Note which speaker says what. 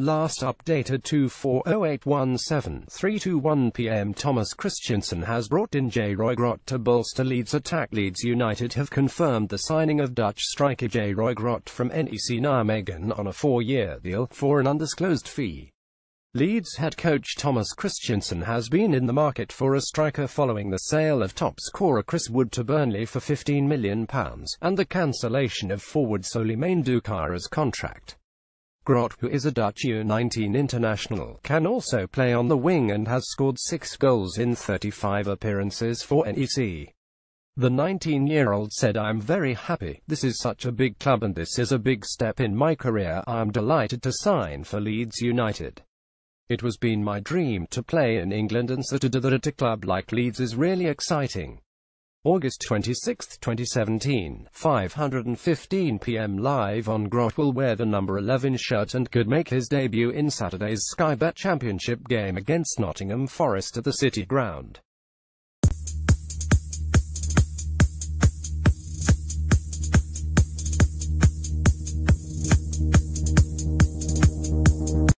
Speaker 1: Last updated to 40817-321 pm Thomas Christiansen has brought in Jay-Roy Grot to bolster Leeds attack. Leeds United have confirmed the signing of Dutch striker Jay-Roy Grot from NEC Nijmegen on a four-year deal, for an undisclosed fee. Leeds head coach Thomas Christiansen has been in the market for a striker following the sale of top scorer Chris Wood to Burnley for £15 million, and the cancellation of forward Souleymane Doukara's contract. Grot, who is a Dutch U19 international, can also play on the wing and has scored six goals in 35 appearances for NEC. The 19-year-old said I'm very happy, this is such a big club and this is a big step in my career, I'm delighted to sign for Leeds United. It was been my dream to play in England and so to do that at a club like Leeds is really exciting. August 26, 2017, 5.15 pm live on Grot will wear the number 11 shirt and could make his debut in Saturday's Sky Bet Championship game against Nottingham Forest at the City Ground.